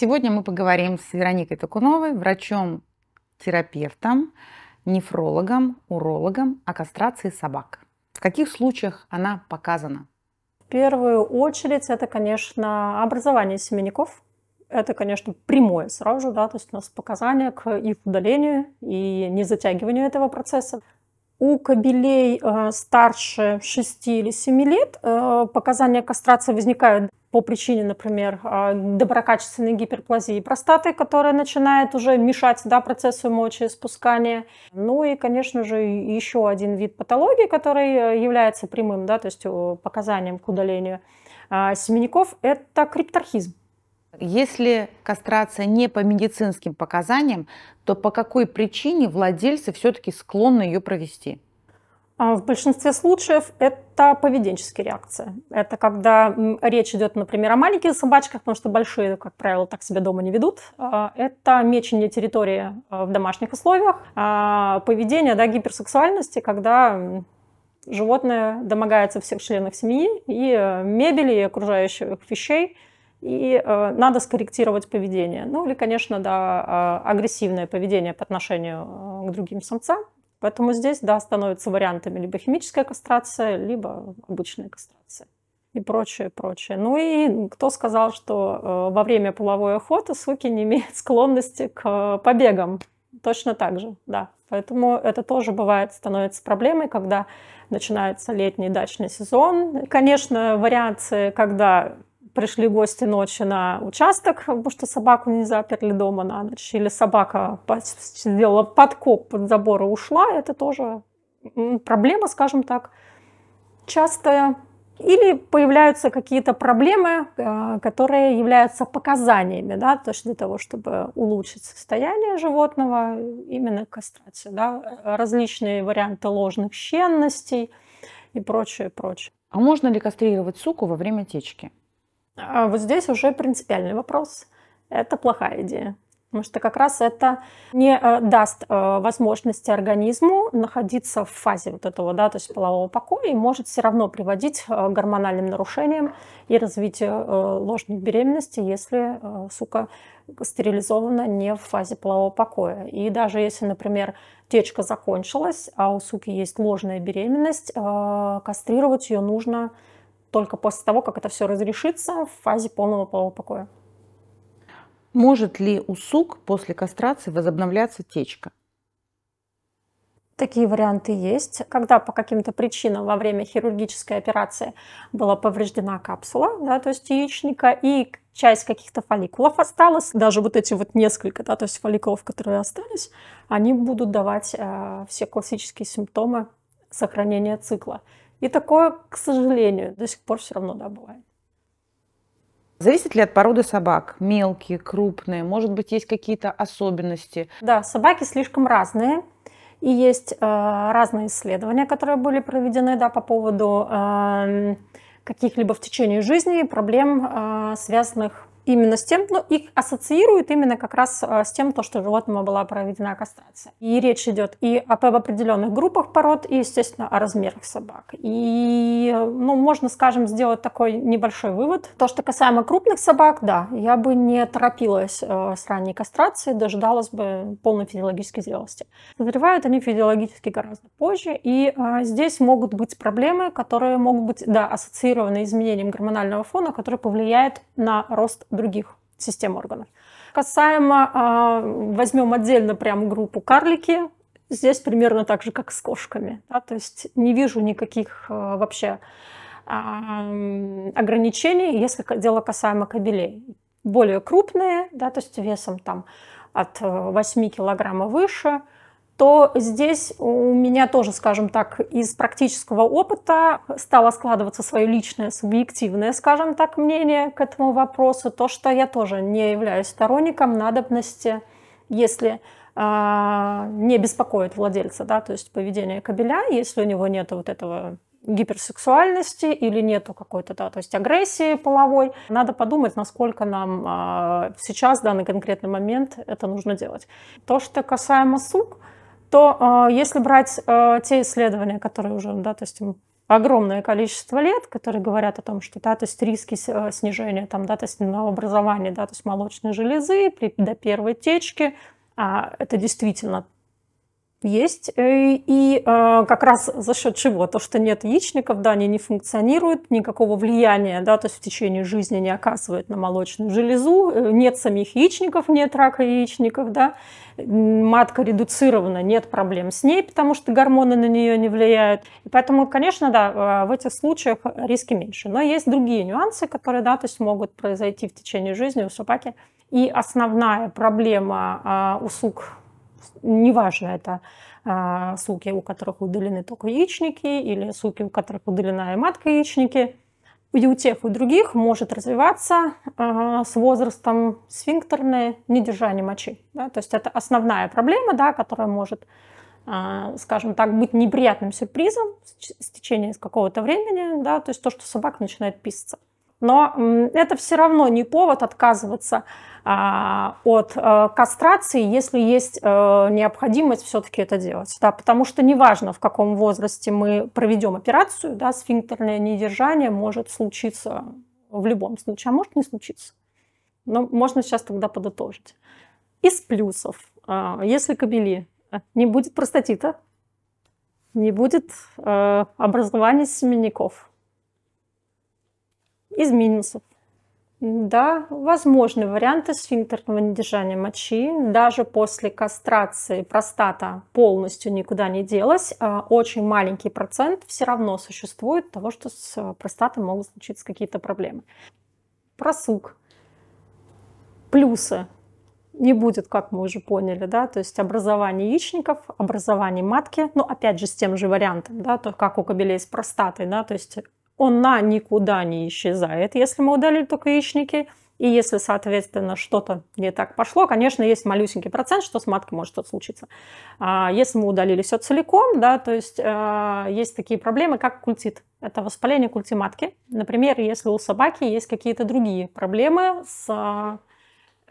Сегодня мы поговорим с Вероникой Токуновой, врачом-терапевтом, нефрологом, урологом о кастрации собак. В каких случаях она показана? В первую очередь это, конечно, образование семенников. Это, конечно, прямое сразу же, да, то есть у нас показания к их удалению и не затягиванию этого процесса. У кобелей э, старше 6 или 7 лет э, показания кастрации возникают по причине, например, э, доброкачественной гиперплазии простаты, которая начинает уже мешать да, процессу мочеиспускания. Ну и, конечно же, еще один вид патологии, который является прямым, да, то есть показанием к удалению семенников, это крипторхизм. Если кастрация не по медицинским показаниям, то по какой причине владельцы все-таки склонны ее провести? А, в большинстве случаев это поведенческие реакции. Это когда речь идет, например, о маленьких собачках, потому что большие, как правило, так себя дома не ведут. А, это мечение территории а, в домашних условиях. Поведение, да, гиперсексуальности, когда животное домогается всех членов семьи и э, мебели, и окружающих вещей – и э, надо скорректировать поведение. Ну или, конечно, да, э, агрессивное поведение по отношению э, к другим самцам. Поэтому здесь, да, становятся вариантами либо химическая кастрация, либо обычная кастрация и прочее, прочее. Ну и кто сказал, что э, во время половой охоты суки не имеют склонности к побегам? Точно так же, да. Поэтому это тоже бывает, становится проблемой, когда начинается летний дачный сезон. Конечно, вариации, когда пришли гости ночью на участок, потому что собаку не заперли дома на ночь, или собака сделала подкоп под забор и ушла, это тоже проблема, скажем так, частая. Или появляются какие-то проблемы, э, которые являются показаниями, да, то есть для того, чтобы улучшить состояние животного, именно кастрация, да, различные варианты ложных щенностей и прочее, прочее. А можно ли кастрировать суку во время течки? А вот здесь уже принципиальный вопрос. Это плохая идея. Потому что как раз это не э, даст э, возможности организму находиться в фазе вот этого, да, то есть полового покоя, и может все равно приводить э, к гормональным нарушениям и развитию ложной беременности, если сука стерилизована не в фазе полового покоя. И даже если, например, течка закончилась, а у суки есть ложная беременность, кастрировать ее нужно только после того, как это все разрешится в фазе полного полового покоя. Может ли у сук после кастрации возобновляться течка? Такие варианты есть. Когда по каким-то причинам во время хирургической операции была повреждена капсула, да, то есть яичника, и часть каких-то фолликулов осталась, даже вот эти вот несколько, да, то есть фолликулов, которые остались, они будут давать э, все классические симптомы сохранения цикла. И такое, к сожалению, до сих пор все равно да, бывает. Зависит ли от породы собак? Мелкие, крупные? Может быть, есть какие-то особенности? Да, собаки слишком разные. И есть э, разные исследования, которые были проведены да, по поводу э, каких-либо в течение жизни проблем, э, связанных именно с тем, ну, их ассоциируют именно как раз а, с тем, то, что животному была проведена кастрация. И речь идет и об определенных группах пород, и, естественно, о размерах собак. И, ну, можно, скажем, сделать такой небольшой вывод. То, что касаемо крупных собак, да, я бы не торопилась э, с ранней кастрацией, дожидалась бы полной физиологической зрелости. Созревают они физиологически гораздо позже, и э, здесь могут быть проблемы, которые могут быть, да, ассоциированы изменением гормонального фона, который повлияет на рост других систем органов. Касаемо, а, возьмем отдельно прям группу карлики, здесь примерно так же, как с кошками. Да? То есть не вижу никаких а, вообще а, ограничений, если дело касаемо кабелей. Более крупные, да, то есть весом там от 8 килограмма выше – то здесь у меня тоже, скажем так, из практического опыта стало складываться свое личное, субъективное, скажем так, мнение к этому вопросу. То, что я тоже не являюсь сторонником надобности, если э, не беспокоит владельца, да, то есть поведение кабеля, если у него нет вот этого гиперсексуальности или нету какой-то, да, то есть агрессии половой. Надо подумать, насколько нам э, сейчас, в данный конкретный момент, это нужно делать. То, что касаемо сук, то э, если брать э, те исследования, которые уже, да, то есть огромное количество лет, которые говорят о том, что да, то есть риски э, снижения там, да, то есть образования, да, то есть молочной железы при, до первой течки, а, это действительно есть. Э, и э, как раз за счет чего? То, что нет яичников, да, они не функционируют, никакого влияния, да, то есть в течение жизни не оказывают на молочную железу, э, нет самих яичников, нет рака яичников, да, матка редуцирована, нет проблем с ней, потому что гормоны на нее не влияют. И поэтому, конечно, да, в этих случаях риски меньше. Но есть другие нюансы, которые, да, то есть могут произойти в течение жизни у собаки. И основная проблема а, у сук неважно, это а, суки, у которых удалены только яичники, или суки, у которых удалена и матка яичники. И у тех, и у других может развиваться э, с возрастом сфинктерное недержание мочи. Да? То есть это основная проблема, да, которая может, э, скажем так, быть неприятным сюрпризом с течением какого-то времени, да? то есть то, что собака начинает писаться. Но это все равно не повод отказываться а, от э, кастрации, если есть э, необходимость все-таки это делать. Да, потому что неважно, в каком возрасте мы проведем операцию, да, сфинктерное недержание может случиться в любом случае, а может не случиться. Но можно сейчас тогда подытожить. Из плюсов, а, если кабели э, не будет простатита, не будет образования семенников, из минусов. Да, возможны варианты сфинктерного недержания мочи. Даже после кастрации простата полностью никуда не делась. А очень маленький процент все равно существует того, что с простатой могут случиться какие-то проблемы. Просук. Плюсы не будет, как мы уже поняли, да, то есть образование яичников, образование матки, но опять же с тем же вариантом, да, то как у кобелей с простатой, да, то есть она никуда не исчезает, если мы удалили только яичники. И если, соответственно, что-то не так пошло, конечно, есть малюсенький процент, что с маткой может что-то случиться. А если мы удалили все целиком, да, то есть э, есть такие проблемы, как культит. Это воспаление культи матки. Например, если у собаки есть какие-то другие проблемы с а,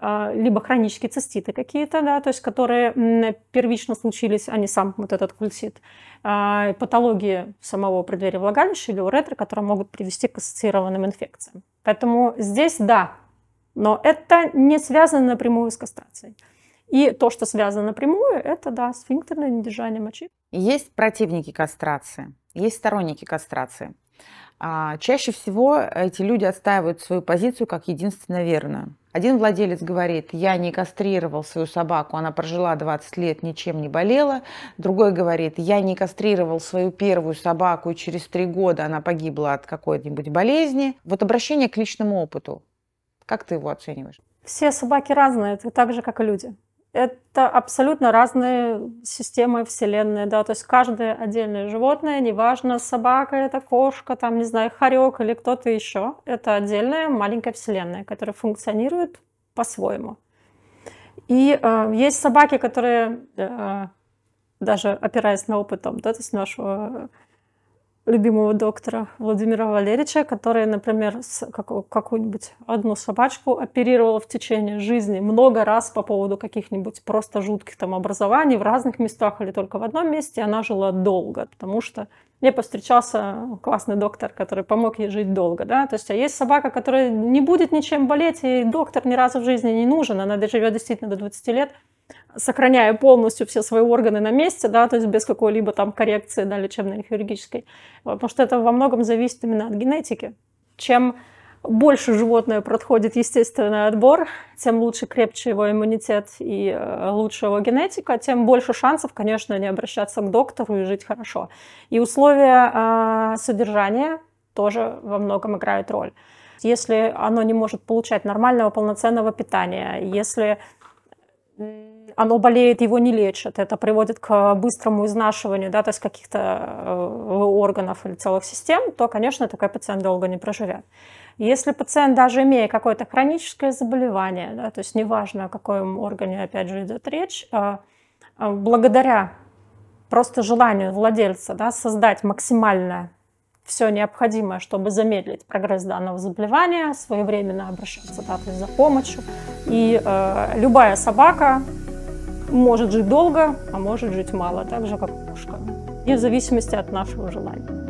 либо хронические циститы какие-то, да, то есть которые первично случились, а не сам вот этот кульсит, а, патологии самого преддверия влагалища или уретры, которые могут привести к ассоциированным инфекциям. Поэтому здесь да, но это не связано напрямую с кастрацией. И то, что связано напрямую, это, да, сфинктерное недержание мочи. Есть противники кастрации, есть сторонники кастрации. А, чаще всего эти люди отстаивают свою позицию как единственно верную. Один владелец говорит, я не кастрировал свою собаку, она прожила 20 лет, ничем не болела. Другой говорит, я не кастрировал свою первую собаку, и через три года она погибла от какой-нибудь болезни. Вот обращение к личному опыту. Как ты его оцениваешь? Все собаки разные, это так же, как и люди это абсолютно разные системы вселенной, да, то есть каждое отдельное животное, неважно, собака это, кошка, там, не знаю, хорек или кто-то еще, это отдельная маленькая вселенная, которая функционирует по-своему. И э, есть собаки, которые, э, даже опираясь на опыт, да, то есть нашего любимого доктора Владимира Валерьевича, который, например, какую-нибудь одну собачку оперировал в течение жизни много раз по поводу каких-нибудь просто жутких там образований в разных местах или только в одном месте, она жила долго, потому что мне повстречался классный доктор, который помог ей жить долго, да, то есть а есть собака, которая не будет ничем болеть, и доктор ни разу в жизни не нужен, она доживет действительно до 20 лет, сохраняя полностью все свои органы на месте, да, то есть без какой-либо там коррекции, да, лечебной или хирургической. Потому что это во многом зависит именно от генетики. Чем больше животное проходит естественный отбор, тем лучше, крепче его иммунитет и э, лучше его генетика, тем больше шансов, конечно, не обращаться к доктору и жить хорошо. И условия э, содержания тоже во многом играют роль. Если оно не может получать нормального полноценного питания, если оно болеет, его не лечат. Это приводит к быстрому изнашиванию да, то есть каких-то э, органов или целых систем, то, конечно, такой пациент долго не проживет. Если пациент, даже имея какое-то хроническое заболевание, да, то есть неважно, о каком органе, опять же, идет речь, а, благодаря просто желанию владельца да, создать максимальное все необходимое, чтобы замедлить прогресс данного заболевания, своевременно обращаться да, то есть за помощью. И э, любая собака может жить долго, а может жить мало, так же как кошка. И в зависимости от нашего желания.